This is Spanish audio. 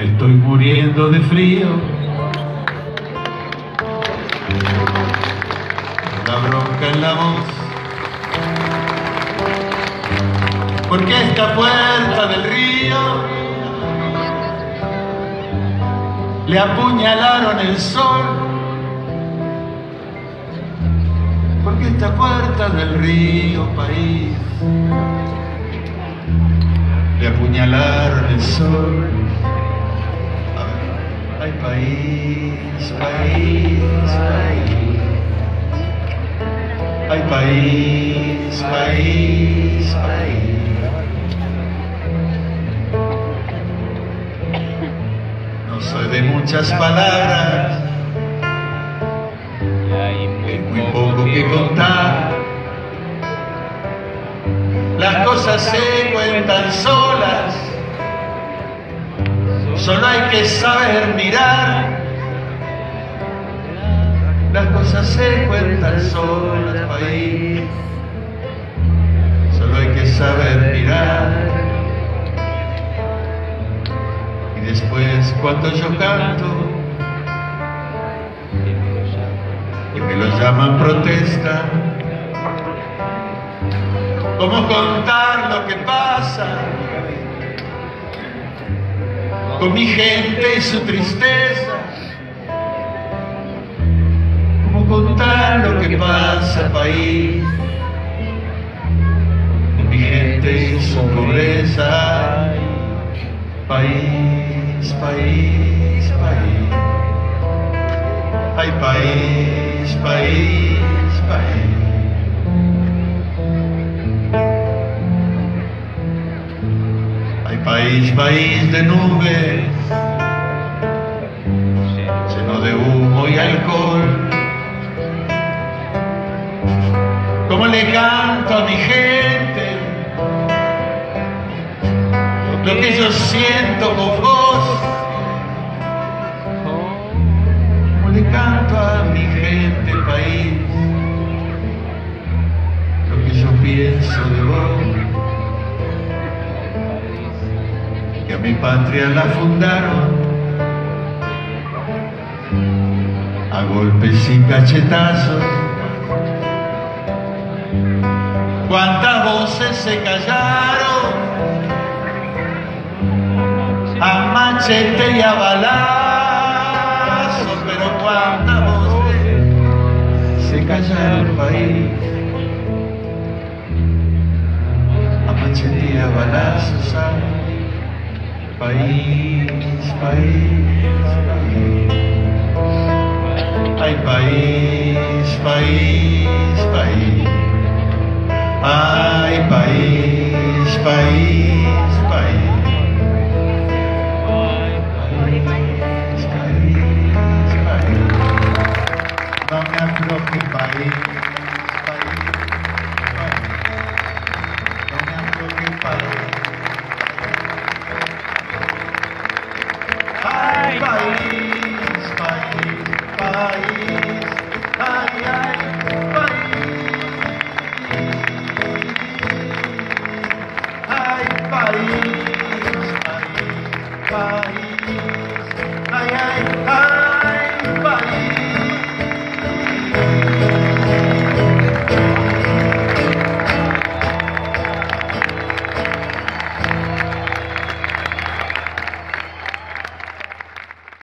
Estoy muriendo de frío. La bronca en la voz. Porque esta puerta del río le apuñalaron el sol. Porque esta puerta del río, país, le apuñalaron el sol. País, país, país. Ay país, país, país. No soy de muchas palabras, hay muy poco que contar. Las cosas se cuentan solas, solo hay que saber mirar. Las cosas se cuentan solas, país, solo hay que saber mirar. Y después cuando yo canto, y me lo llaman protesta, ¿cómo contar lo que pasa? Con mi gente y su tristeza. ¿Cómo contar lo que pasa, país? Con mi gente y su pobreza. País, país, país. Ay, país, país, país. País, país de nubes, lleno de humo y alcohol. Como le canto a mi gente, lo que yo siento con vos. Como le canto a mi gente, país, lo que yo pienso de vos. Mi patria la fundaron. A golpes y cachetazos. Cuántas voces se callaron. A machete y a balazo, pero cuántas voces se callaron país. A machete y a país, país, país. Ay, país, país, país. Ay, país, país, país. Doamne, am rog din país. Hallelujah.